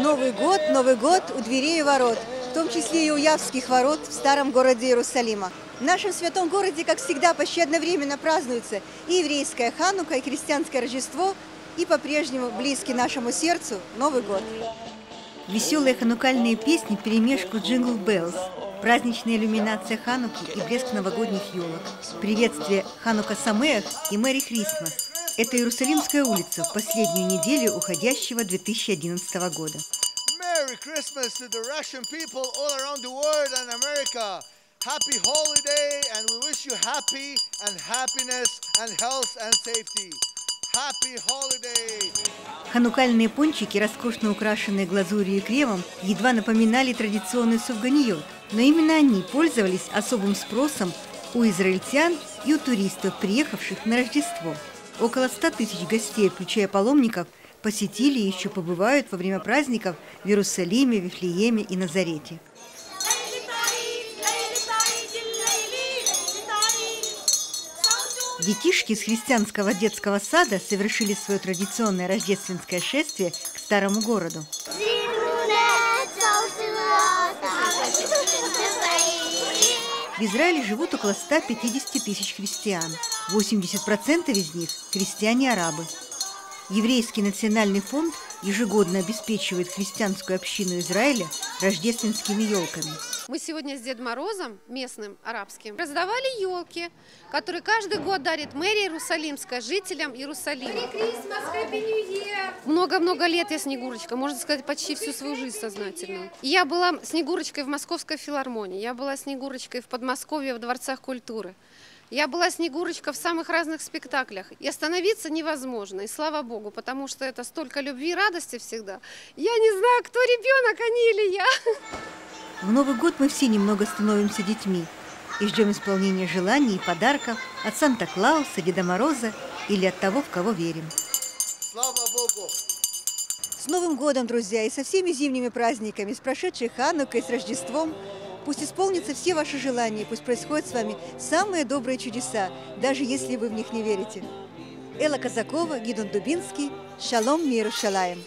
Новый год, Новый год у дверей и ворот, в том числе и у Яффских ворот в старом городе Иерусалима. В нашем святом городе, как всегда, почти одновременно празднуются и еврейская Ханука, и христианское Рождество, и по-прежнему близкий нашему сердцу Новый год. Веселые ханукальные песни перемешку Jingle Bells, праздничная иллюминация Хануки и блеск новогодних елок, приветствие חנוכה שמח и Merry Christmas. Это Иерусалимская улица в последнюю неделю уходящего 2011 года. Merry Christmas to the Russian people all around the world and America. Happy holiday and we wish you happy and happiness and health and safety. Happy holiday! Ханукальные пончики, роскошно украшенные глазурью и кремом, едва напоминали традиционный суфганиот, но именно они пользовались особым спросом у израильтян и у туристов, приехавших на Рождество. Около 100 тысяч гостей, включая паломников, посетили и еще побывают во время праздников в Иерусалиме, Вифлееме и Назарете. Детишки из христианского детского сада совершили свое традиционное рождественское шествие к старому городу. В Израиле живут около 150 тысяч христиан. 80% из них – христиане-арабы. Еврейский национальный фонд ежегодно обеспечивает христианскую общину Израиля рождественскими елками. Мы сегодня с Дедом Морозом, местным арабским, раздавали елки, которые каждый год дарит мэрия Иерусалимская жителям Иерусалима. Много-много лет я Снегурочка, можно сказать, почти всю свою жизнь сознательную. Я была Снегурочкой в Московской филармонии, я была Снегурочкой в Подмосковье в Дворцах культуры. Я была Снегурочка в самых разных спектаклях. И остановиться невозможно. И слава Богу, потому что это столько любви и радости всегда. Я не знаю, кто ребенок, они или я. В Новый год мы все немного становимся детьми и ждем исполнения желаний и подарков от Санта-Клауса, Деда Мороза или от того, в кого верим. Богу! С Новым годом, друзья, и со всеми зимними праздниками, с прошедшей Ханукой, с Рождеством – Пусть исполнятся все ваши желания, пусть происходят с вами самые добрые чудеса, даже если вы в них не верите. Элла Казакова, Гидон Дубинский, Шалом, мир, шалаем.